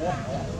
Yeah.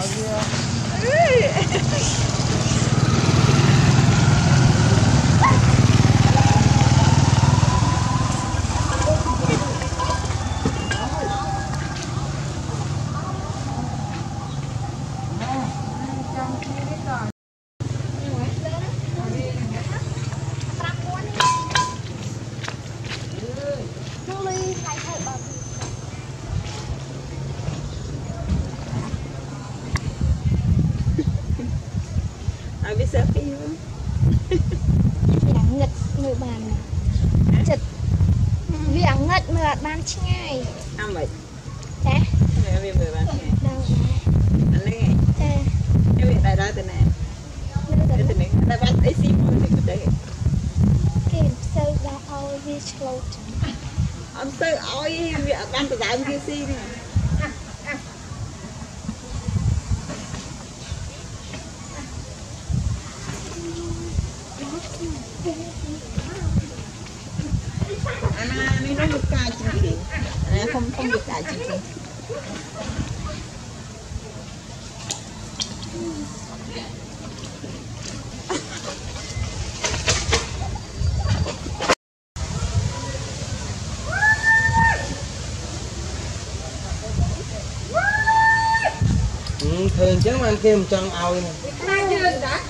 もうすぐにちゃんと入れた。 ឆ្ងាយ អាមិន ចា វាវាមើលបានថ្ងៃ ដល់ អានេះ ចា ឯងវាដែរដែរទៅណា នៅតែ ទៅនេះតែបាត់អីស៊ីមួយនេះទៅ គេផ្សេងដល់ឲ្យវាឆ្លូត អត់ទៅឲ្យវាអត់បានដដើមគេស៊ីនេះអាណា vì nó được cài chỉnh điện à, không không được cài chỉnh điện thường chứ mà anh kia một chân ao này. Khai dương đã.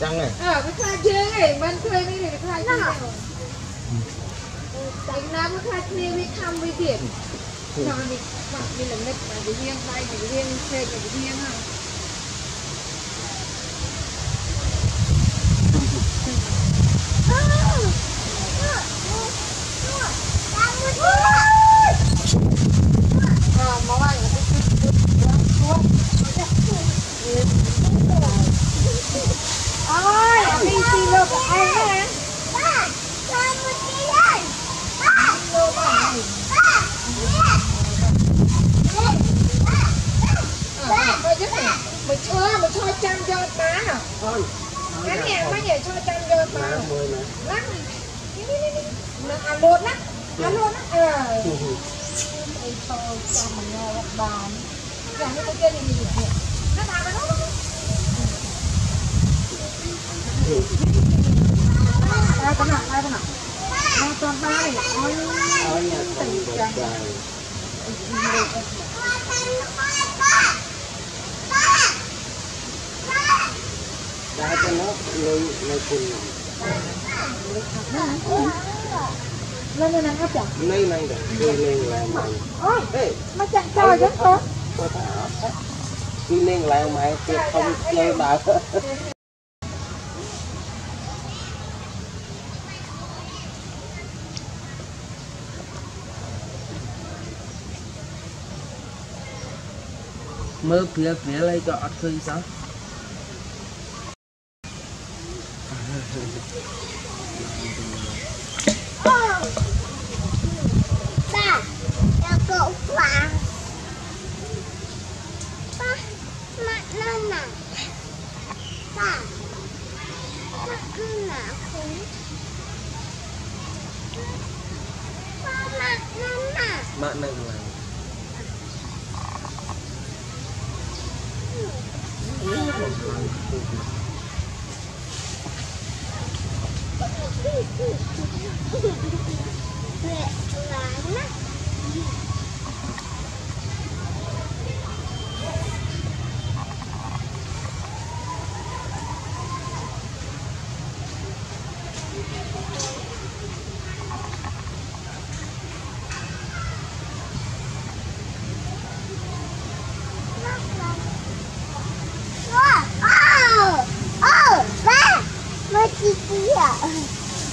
Chân này. Ờ, cái khai dương này, bên thuê cái này là khai dương. អ៊ីណាមខ្លាចគ្នាវាខំវាទៀតខ្ញុំនេះបាក់វាលំិតតែវាហៀងដៃវាហៀងពេកវាហៀងហ្នឹងអូអូតាមមួយ cho má hả? Không. Cái này mấy để cho trăm cho má. Lắc. À luôn á. À luôn á. Ờ. Ê thôi, cho mình nghe lọc đòn. Dạ, cái kia thì mình được. Nó thả vào đó. Đây con nào, đây con nào. Đây con ba này. Ôi, tình trạng. Hãy subscribe cho kênh Ghiền Mì Gõ Để không bỏ lỡ những video lại cho nó lôi lôi cùn lên lên nắng áp chặt. Lên nắng được lên lên lên ôi mà chặt trời rất tốt khi lên lại mày thì không chơi bà. Mơ phía phía lấy cho ọt khơi sao?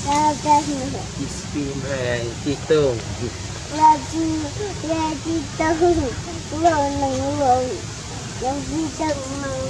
Bismillah kita. Lagi lagi tahu, lo nang lo, lagi tahu mang.